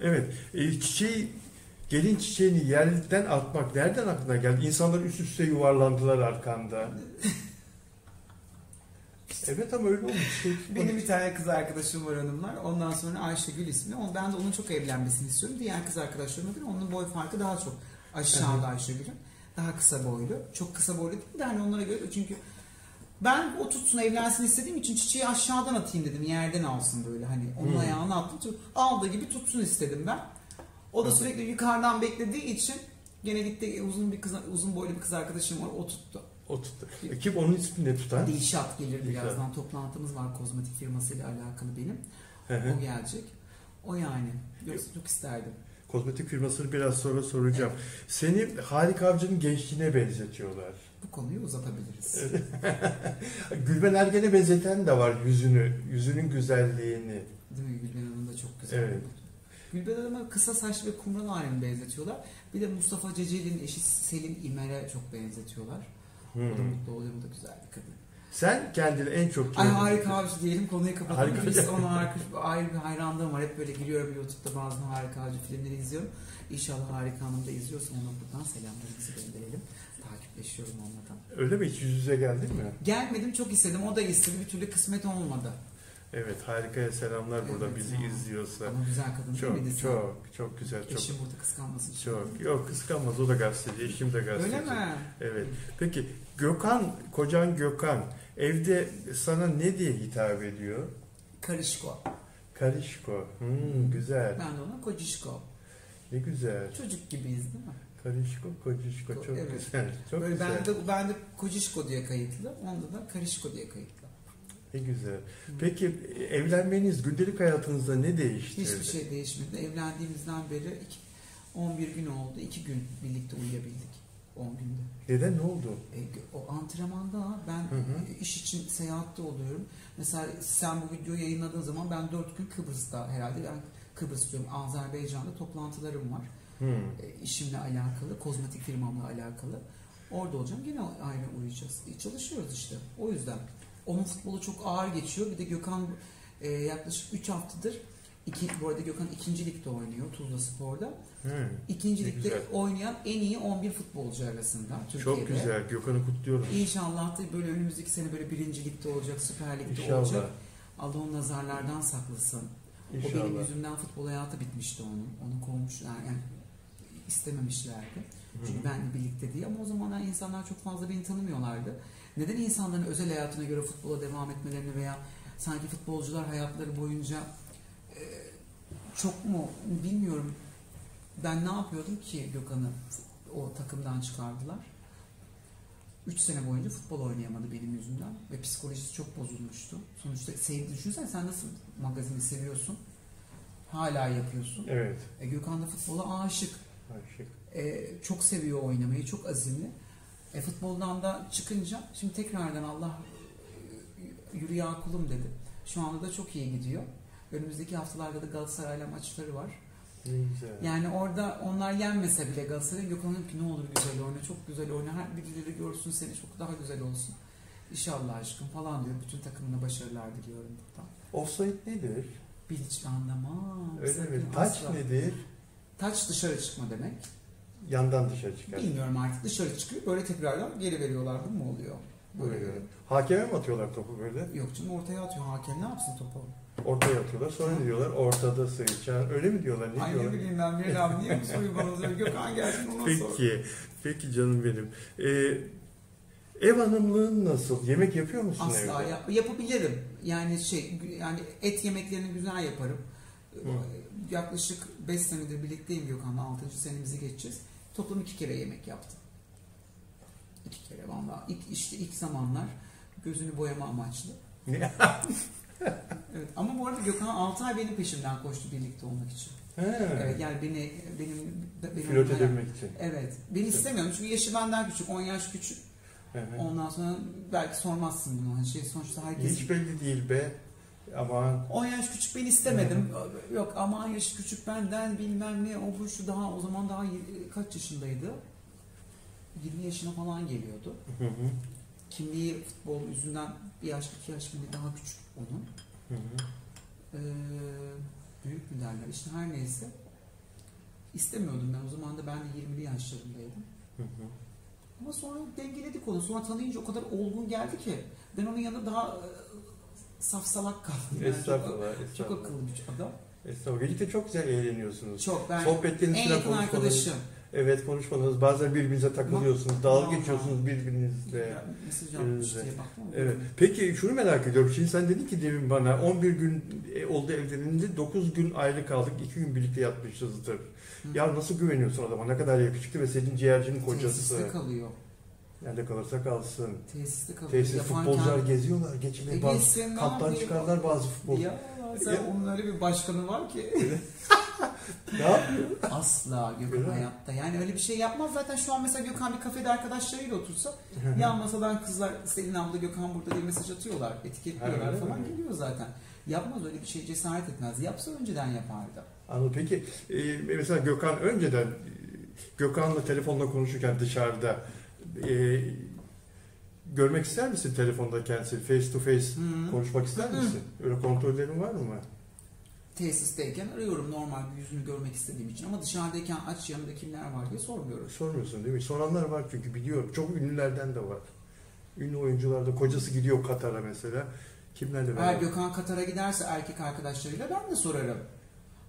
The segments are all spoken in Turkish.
Evet. E, çiçeği gelin çiçeğini yerden atmak nereden aklına geldi? İnsanlar üst üste yuvarlandılar arkanda. Evet ama öyle olmuş. Şey, Benim bir tane kız arkadaşım var hanımlar. Ondan sonra Ayşegül ismi. Ben de onun çok evlenmesini istiyorum. Diğer kız arkadaşlarıma göre onun boy farkı daha çok. Aşağıda Ayşegül'ün. Daha kısa boylu. Çok kısa boylu değil de hani onlara göre çünkü ben o tutsun evlensin istediğim için çiçeği aşağıdan atayım dedim. Yerden alsın böyle hani. Onun Hmm. ayağına attım. Aldığı gibi tutsun istedim ben. O da sürekli yukarıdan beklediği için gene gitti uzun bir kız uzun boylu bir kız arkadaşım var. O tuttu. O tuttu. E, Kim onun ismini ne tutar? Dilşat gelir Dilşat. birazdan. Toplantımız var kozmetik firmasıyla alakalı benim. Hı hı. O gelecek. O yani. Yoksa çok isterdim. Kozmetik firmasını biraz sonra soracağım. Seni Harika Avcı'nın gençliğine benzetiyorlar. Bu konuyu uzatabiliriz. Gülben Ergen'e benzeten de var yüzünü, yüzünün güzelliğini. Değil mi? Gülben Hanım da çok güzel. Evet. Gülben Hanım'a kısa saçlı ve kumral halini benzetiyorlar. Bir de Mustafa Ceceli'nin eşi Selin İmer'e çok benzetiyorlar. O da Hmm. mutlu oluyor. O da güzel bir kadın. Sen kendini en çok... Ay harika avcı diyelim konuyu kapatalım. Harika. Biz ona harika, ayrı bir hayranlığım var. Hep böyle giriyorum YouTube'da bazı harika avcı filmleri izliyorum. İnşallah harika hanım da izliyorsa ona buradan selamlarımızı gönderelim. Takipleşiyorum onlardan. Öyle mi? Hiç yüz yüze geldin mi? Gelmedim çok istedim. O da istedi. Bir türlü kısmet olmadı. Evet, harikaya selamlar burada Evet bizi ya. izliyorsa. Ama güzel kadın değil Çok, miydi sen? çok, çok güzel, çok. Eşim burada kıskanmasın. şimdi. Çok. Yok kıskanmaz, o da gazeteci, eşim de gazeteci. Öyle mi? Evet. Peki Gökhan, kocan Gökhan evde sana ne diye hitap ediyor? Karışko. Karişko. Hmm, güzel. Ben de ona kocişko. Ne güzel. Çocuk gibiyiz değil mi? Karışko, kocişko. Çok Evet. güzel. Çok Böyle güzel. ben de, ben de kocişko diye kayıtlı. Onda da karışko diye kayıtlı. Ne güzel. Peki evlenmeniz gündelik hayatınızda ne değiştirdi? Hiçbir şey değişmedi. Evlendiğimizden beri iki- 11 gün oldu. 2 gün birlikte uyuyabildik. 10 günde. Neden ne oldu? E, o antrenmanda ben Hı hı. iş için seyahatte oluyorum. Mesela sen bu videoyu yayınladığın zaman ben 4 gün Kıbrıs'ta herhalde ben Kıbrıs diyorum Azerbaycan'da toplantılarım var. Hmm. E, işimle alakalı, kozmetik firmamla alakalı. Orada olacağım. Gene aynı uyuyacağız. E, çalışıyoruz işte. O yüzden. Onun futbolu çok ağır geçiyor. Bir de Gökhan e, yaklaşık 3 haftadır iki, bu arada Gökhan ikinci ligde oynuyor Tuzla Spor'da. Hmm. İkinci ligde güzel. oynayan en iyi 11 futbolcu arasında Türkiye'de. Çok güzel. Gökhan'ı kutluyorum. İnşallah da böyle önümüzdeki sene böyle birinci ligde olacak, süper ligde İnşallah. olacak. Allah onu nazarlardan saklasın. O benim İnşallah. yüzümden futbol hayatı bitmişti onun. Onu kovmuşlar yani istememişlerdi. Çünkü hı. benle birlikte değil ama o zamanlar insanlar çok fazla beni tanımıyorlardı. Neden insanların özel hayatına göre futbola devam etmelerini veya sanki futbolcular hayatları boyunca e, çok mu bilmiyorum. Ben ne yapıyordum ki Gökhan'ı o takımdan çıkardılar. 3 sene boyunca futbol oynayamadı benim yüzümden ve psikolojisi çok bozulmuştu. Sonuçta sevdi düşünsene sen nasıl magazini seviyorsun? Hala yapıyorsun. Evet. E, Gökhan da futbola aşık. Aşık. E, çok seviyor oynamayı, çok azimli. E, futboldan da çıkınca şimdi tekrardan Allah e, yürü ya kulum dedi. Şu anda da çok iyi gidiyor. Önümüzdeki haftalarda da Galatasaray'la maçları var. Güzel. Yani orada onlar yenmese bile Galatasaray Gökhan ki ne olur güzel oyna, çok güzel oyna. Her birileri görsün seni çok daha güzel olsun. İnşallah aşkım falan diyor. Bütün takımına başarılar diliyorum buradan. Offside nedir? Bil hiç anlamam. Öyle mi? Taç nedir? Taç dışarı çıkma demek. Yandan dışarı çıkar. Bilmiyorum artık dışarı çıkıyor. Böyle tekrardan geri veriyorlar. Bu mu oluyor? Böyle. Hakeme mi atıyorlar topu böyle? Yok canım ortaya atıyor. Hakem ne yapsın topu? Ortaya atıyorlar. Sonra ne diyorlar? Ortada sıçan. Öyle mi diyorlar? Ne Ay ne diyorlar? bileyim ben bir abi niye bu soruyu bana soruyor? Gökhan gelsin ona sor. Peki. Peki canım benim. Ee, ev hanımlığın nasıl? Yemek yapıyor musun Asla evde? yap- yapabilirim. Yani şey yani et yemeklerini güzel yaparım. Yaklaşık 5 senedir birlikteyim Gökhan'la 6. senemizi geçeceğiz. Toplam iki kere yemek yaptım. İki kere valla. İlk, işte ilk zamanlar gözünü boyama amaçlı. Evet. Ama bu arada Gökhan 6 ay benim peşimden koştu birlikte olmak için. He. Evet, yani beni benim benim Flört edebilmek için. Evet. Beni istemiyorum çünkü yaşı benden küçük. 10 yaş küçük. Hı hı. Ondan sonra belki sormazsın bunu. Hani şey sonuçta herkes Hiç belli değil be. Aman 10 yaş küçük ben istemedim. Yok aman yaş küçük benden bilmem ne o bu şu daha o zaman daha kaç yaşındaydı? 20 yaşına falan geliyordu. Hı hı. Kimliği futbol yüzünden bir yaş iki yaş bile daha küçük onun. Hı hı. Ee, Büyük mü derler? İşte her neyse. İstemiyordum ben. O zaman da ben de 20'li yaşlarındaydım. Hı hı. Ama sonra dengeledik onu. Sonra tanıyınca o kadar olgun geldi ki. Ben onun yanında daha safsalak kaldım. Yani çok, Estağfurullah, çok estağfurullah. akıllı bir adam. Estağfurullah. Birlikte çok güzel eğleniyorsunuz. Çok. Ben Sohbetlerin en yakın arkadaşım. Evet konuşmanız. Bazen birbirinize takılıyorsunuz. Dalga Vallahi. geçiyorsunuz birbirinizle. Mesaj Evet. Peki şunu merak ediyorum. Şimdi sen dedin ki demin bana 11 gün e, oldu evlenince 9 gün ayrı kaldık. 2 gün birlikte yatmışızdır. Hı. Ya nasıl güveniyorsun adama? Ne kadar yakışıklı ve senin ciğercinin kocası. Tesiste kalıyor. Nerede kalırsa kalsın. Tesiste kalıyor. Tesis Yaparken- futbolcular geziyorlar. Geçilir E, bazı kaptan çıkarlar bazı futbol. Ya sen Ya. onun öyle bir başkanı var ki. Ne yapıyor? Asla Gökhan Öyle hayatta. Yani öyle bir şey yapmaz. Zaten şu an mesela Gökhan bir kafede arkadaşlarıyla otursa yan masadan kızlar Selin abla Gökhan burada diye mesaj atıyorlar. Ha, Etiketliyorlar öyle falan mi? geliyor zaten. Yapmaz öyle bir şey cesaret etmez. Yapsa önceden yapardı. Anladım. Peki e, mesela Gökhan önceden e, Gökhan'la telefonla konuşurken dışarıda e, görmek ister misin telefonda kendisi? Face to face Hı. konuşmak ister Hı. misin? Öyle kontrollerin var mı? Tesisteyken arıyorum normal bir yüzünü görmek istediğim için ama dışarıdayken aç yanında kimler var diye sormuyoruz. Sormuyorsun değil mi? Soranlar var çünkü biliyorum. Çok ünlülerden de var. Ünlü oyuncularda kocası gidiyor Katar'a mesela. Kimlerle Eğer beraber? Gökhan Katar'a giderse erkek arkadaşlarıyla ben de sorarım.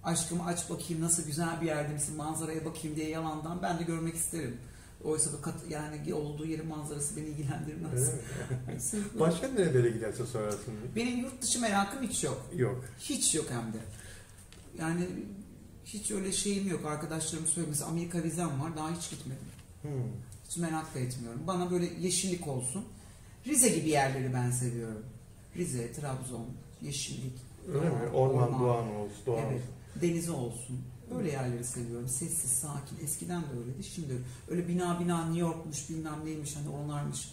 Aşkım aç bakayım nasıl güzel bir yerde misin manzaraya bakayım diye yalandan ben de görmek isterim. Oysa da kat, yani olduğu yerin manzarası beni ilgilendirmez. Sevmiyorum. Başka nerelere giderse sorarsın. Benim yurt dışı merakım hiç yok. Yok. Hiç yok hem de. Yani hiç öyle şeyim yok. Arkadaşlarım söylüyor. Mesela Amerika vizem var. Daha hiç gitmedim. Hmm. Hiç merak da etmiyorum. Bana böyle yeşillik olsun. Rize gibi yerleri ben seviyorum. Rize, Trabzon, yeşillik. Öyle mi? doğa, Orman, doğan olsun. Doğan Evet. olsun. Denizi olsun. Böyle yerleri seviyorum. Sessiz, sakin. Eskiden de öyleydi. Şimdi öyle. öyle bina bina New York'muş bilmem neymiş hani onlarmış.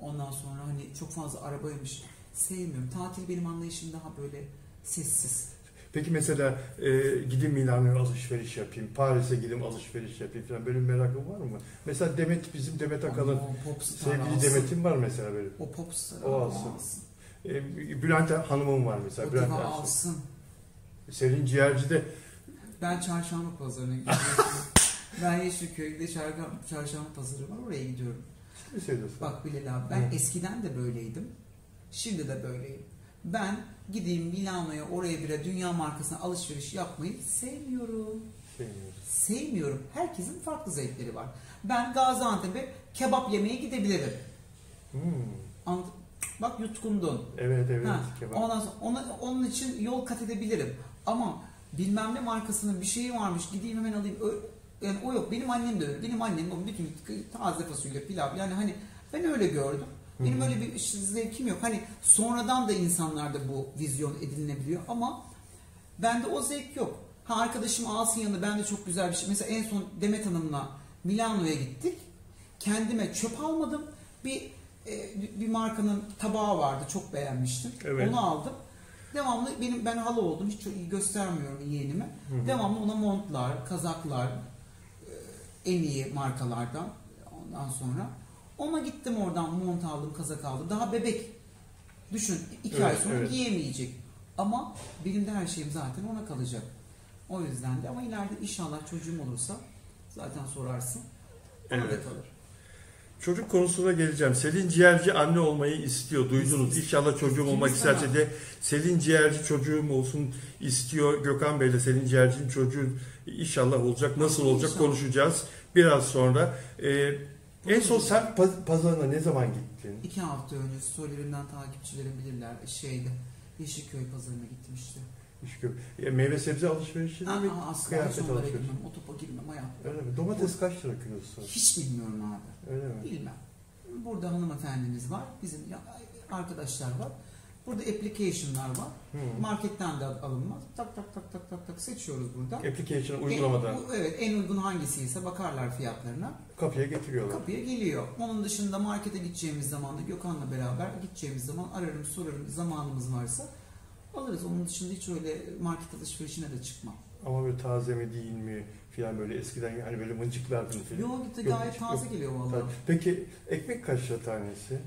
Ondan sonra hani çok fazla arabaymış. Sevmiyorum. Tatil benim anlayışım daha böyle sessiz. Peki mesela e, gideyim Milano'ya alışveriş yapayım, Paris'e gideyim alışveriş yapayım falan böyle bir merakın var mı? Mesela Demet bizim Demet Akalın sevgili alsın. Demet'in var mesela böyle. O popstar O alsın. E, Bülent Hanım'ın var mesela. O Bülent alsın. Selin Ciğerci de Ben çarşamba pazarına gidiyorum. ben Yeşilköy'de çarşamba, çarşamba pazarı var. Oraya gidiyorum. ne söylüyorsun? Bak Bilal abi ben Hı. eskiden de böyleydim. Şimdi de böyleyim. Ben gideyim Milano'ya oraya bile dünya markasına alışveriş yapmayı sevmiyorum. Sevmiyorum. Sevmiyorum. Herkesin farklı zevkleri var. Ben Gaziantep'e kebap yemeye gidebilirim. Hmm. Ant- Bak yutkundun. Evet evet. Ha, kebap. ondan sonra ona, onun için yol kat edebilirim. Ama bilmem ne markasının bir şeyi varmış gideyim hemen alayım. Ö- yani o yok. Benim annem de öyle. Benim annem o bütün taze fasulye pilav. Yani hani ben öyle gördüm. Benim Hı hı. öyle bir zevkim yok. Hani sonradan da insanlarda bu vizyon edinilebiliyor ama bende o zevk yok. Ha arkadaşım alsın yanında ben de çok güzel bir şey. Mesela en son Demet Hanım'la Milano'ya gittik. Kendime çöp almadım. Bir e, bir markanın tabağı vardı. Çok beğenmiştim. Evet. Onu aldım. Devamlı benim ben hala oldum. Hiç çok iyi göstermiyorum yeğenime. Hı hı. Devamlı ona montlar, kazaklar e, en iyi markalardan ondan sonra. Ona gittim oradan mont aldım, kazak aldım. Daha bebek. Düşün iki Evet, ay sonra evet. giyemeyecek. Ama benim de her şeyim zaten ona kalacak. O yüzden de ama ileride inşallah çocuğum olursa zaten sorarsın. Ona da Evet. kalır. Çocuk konusuna geleceğim. Selin Ciğerci anne olmayı istiyor. Duydunuz. İnşallah çocuğum olmak isterse de Selin Ciğerci çocuğum olsun istiyor. Gökhan Bey ile Selin Ciğerci'nin çocuğu inşallah olacak. Nasıl olacak konuşacağız biraz sonra. Ee, en son sen paz- pazarına ne zaman gittin? İki hafta önce storylerimden takipçilerim bilirler. Şeyde Yeşilköy pazarına gittim işte. Şükür. E, meyve sebze alışverişi mi? Asla Kıyafet onlara alışverişi. girmem. O topa girmem hayatta. Öyle mi? Domates kaç lira kilosu? Hiç bilmiyorum abi. Öyle mi? Bilmem. Burada hanımefendimiz var. Bizim arkadaşlar var. Burada application'lar var. Hı. Marketten de alınmaz. Tak tak tak tak tak tak seçiyoruz burada. Application uygulamadan En, evet en uygun hangisiyse bakarlar fiyatlarına. kapıya getiriyorlar. Kapıya geliyor. Onun dışında markete gideceğimiz zaman da Gökhan'la beraber gideceğimiz zaman ararım sorarım zamanımız varsa alırız. Onun dışında hiç öyle market alışverişine de çıkmam. Ama böyle taze mi değil mi filan böyle eskiden hani böyle mıncıklardın filan. Yo Yok, gayet taze yok. geliyor vallahi. Peki ekmek kaç lira tanesi?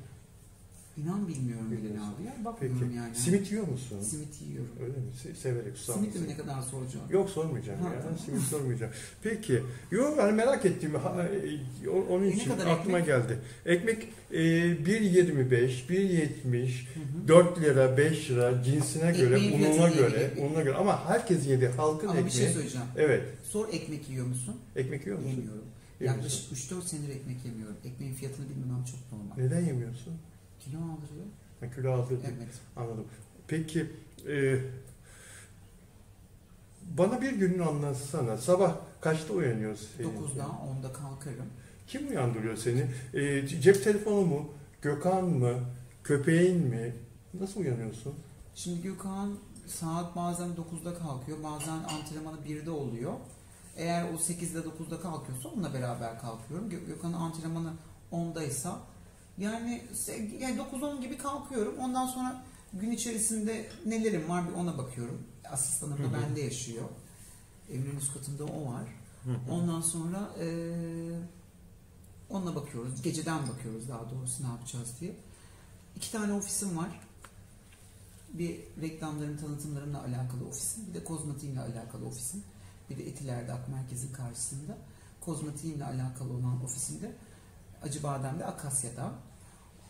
İnan bilmiyorum Bilmiyorsun. abi ya. Bakmıyorum Peki. yani. Simit yiyor musun? Simit yiyorum. Öyle mi? Se- severek susam Simit mi ne kadar soracağım? Yok sormayacağım Ha, ya. tamam. Simit sormayacağım. Peki. Yok hani merak ettim. Ha, e, onun E, için aklıma ekmek? geldi. Ekmek e, 1.25, 1.70, Hı hı. 4 lira, 5 lira cinsine göre, Ekmeğin ununa göre, ununa göre. Ama herkes yedi. Halkın Ama bir ekmeği. şey söyleyeceğim. Evet. Sor ekmek yiyor musun? Ekmek yiyor musun? Yemiyorum. Yaklaşık 3-4 senedir ekmek yemiyorum. Ekmeğin fiyatını bilmemem çok normal. Neden yemiyorsun? Kilo aldırıyor. Ha, kilo aldırdın. Evet. Anladım. Peki e, bana bir gününü anlatsana. Sabah kaçta uyanıyorsun? senin? 9'da 10'da kalkarım. Kim uyandırıyor seni? E, cep telefonu mu? Gökhan mı? Köpeğin mi? Nasıl uyanıyorsun? Şimdi Gökhan saat bazen 9'da kalkıyor. Bazen antrenmanı 1'de oluyor. Eğer o 8'de 9'da kalkıyorsa onunla beraber kalkıyorum. Gö- Gökhan'ın antrenmanı 10'daysa yani, yani 9-10 gibi kalkıyorum. Ondan sonra gün içerisinde nelerim var bir ona bakıyorum. Asistanım da bende yaşıyor. Evimin üst katında o var. Ondan sonra eee onunla bakıyoruz. Geceden bakıyoruz daha doğrusu ne yapacağız diye. İki tane ofisim var. Bir reklamların, tanıtımlarımla alakalı ofisim. Bir de kozmetiğimle alakalı ofisim. Bir de Etiler'de Ak Merkez'in karşısında. Kozmetiğimle alakalı olan ofisimde. Acıbadem'de Akasya'da.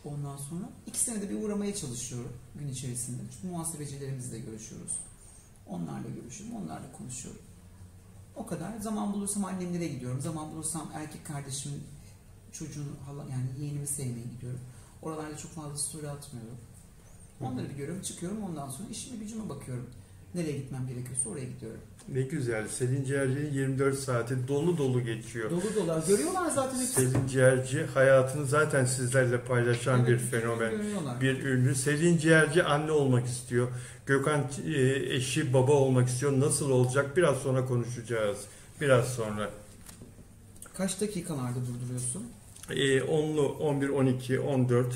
Ondan sonra iki senede bir uğramaya çalışıyorum gün içerisinde. Çünkü muhasebecilerimizle görüşüyoruz. Onlarla görüşüyorum, onlarla konuşuyorum. O kadar. Zaman bulursam annemlere gidiyorum. Zaman bulursam erkek kardeşimin çocuğunu hala yani yeğenimi sevmeye gidiyorum. Oralarda çok fazla story atmıyorum. Onları bir görüyorum, çıkıyorum. Ondan sonra işime gücüme bakıyorum. Nereye gitmem gerekiyorsa oraya gidiyorum. Ne güzel. Selin Ciğerci'nin 24 saati dolu dolu geçiyor. Dolu dolu. Görüyorlar zaten hepsi. Selin Ciğerci hayatını zaten sizlerle paylaşan Evet, bir fenomen. Görüyorlar. bir ünlü. Selin Ciğerci anne olmak istiyor. Gökhan e, eşi baba olmak istiyor. Nasıl olacak? Biraz sonra konuşacağız. Biraz sonra. Kaç dakikalarda durduruyorsun? E, 10'lu, 11, 12, 14